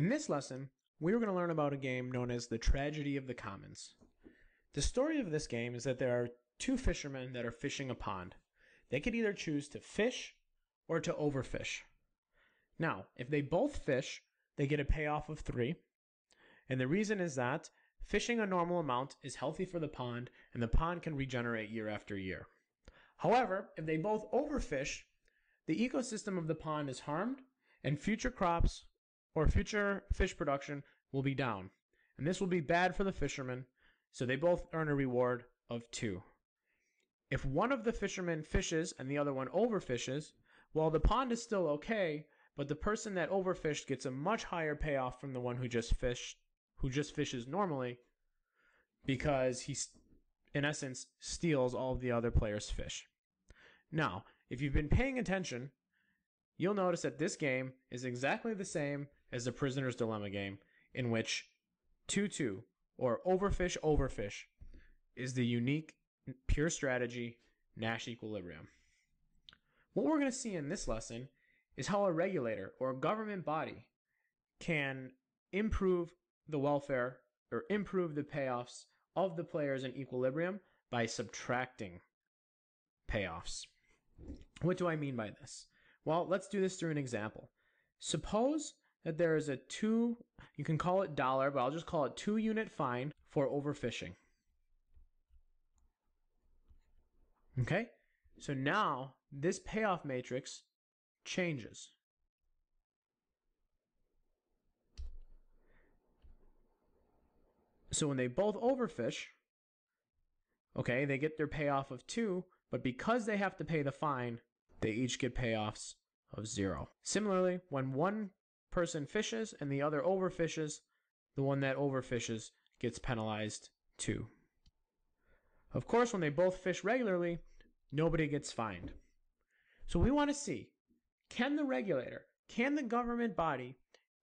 In this lesson, we are going to learn about a game known as the Tragedy of the Commons. The story of this game is that there are two fishermen that are fishing a pond. They could either choose to fish or to overfish. Now, if they both fish, they get a payoff of three. And the reason is that fishing a normal amount is healthy for the pond, and the pond can regenerate year after year. However, if they both overfish, the ecosystem of the pond is harmed, and future crops or future fish production will be down. And this will be bad for the fishermen, so they both earn a reward of two. If one of the fishermen fishes and the other one overfishes, well, the pond is still okay, but the person that overfished gets a much higher payoff from the one who just fished, who just fishes normally, because he, in essence, steals all of the other players' fish. Now, if you've been paying attention, you'll notice that this game is exactly the same as the Prisoner's Dilemma game, in which 2 2, or overfish overfish, is the unique, pure strategy Nash equilibrium. What we're going to see in this lesson is how a regulator or a government body can improve the welfare or improve the payoffs of the players in equilibrium by subtracting payoffs. What do I mean by this? Well, let's do this through an example. Suppose that there is a two, you can call it dollar, but I'll just call it two unit fine for overfishing. Okay, so now this payoff matrix changes. So when they both overfish, okay, they get their payoff of two, but because they have to pay the fine, they each get payoffs of zero. Similarly, when one person fishes and the other overfishes, the one that overfishes gets penalized too. Of course, when they both fish regularly, nobody gets fined. So we want to see can the regulator, can the government body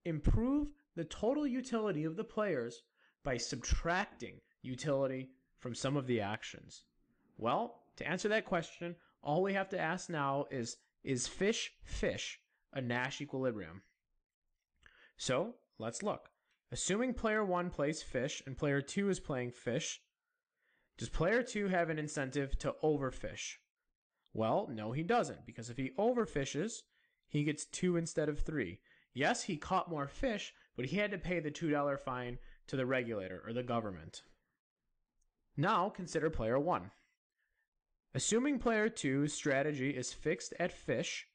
improve the total utility of the players by subtracting utility from some of the actions? Well, to answer that question, all we have to ask now is is fish fish a Nash equilibrium? So let's look. Assuming player 1 plays fish and player 2 is playing fish, does player 2 have an incentive to overfish? Well, no, he doesn't, because if he overfishes, he gets 2 instead of 3. Yes, he caught more fish, but he had to pay the $2 fine to the regulator or the government. Now consider player 1. Assuming player 2's strategy is fixed at fish,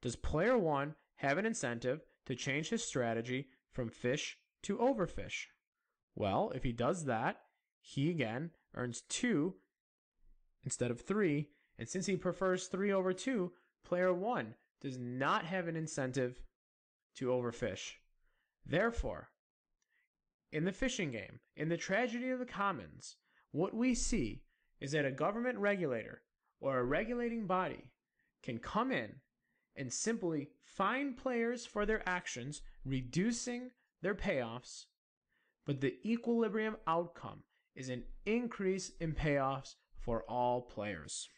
does player 1 have an incentive to change his strategy from fish to overfish? Well, if he does that, he again earns 2 instead of 3, and since he prefers 3 over 2, player 1 does not have an incentive to overfish. Therefore, in the fishing game, in the tragedy of the commons, what we see is that a government regulator or a regulating body can come in and simply fine players for their actions, reducing their payoffs, but the equilibrium outcome is an increase in payoffs for all players.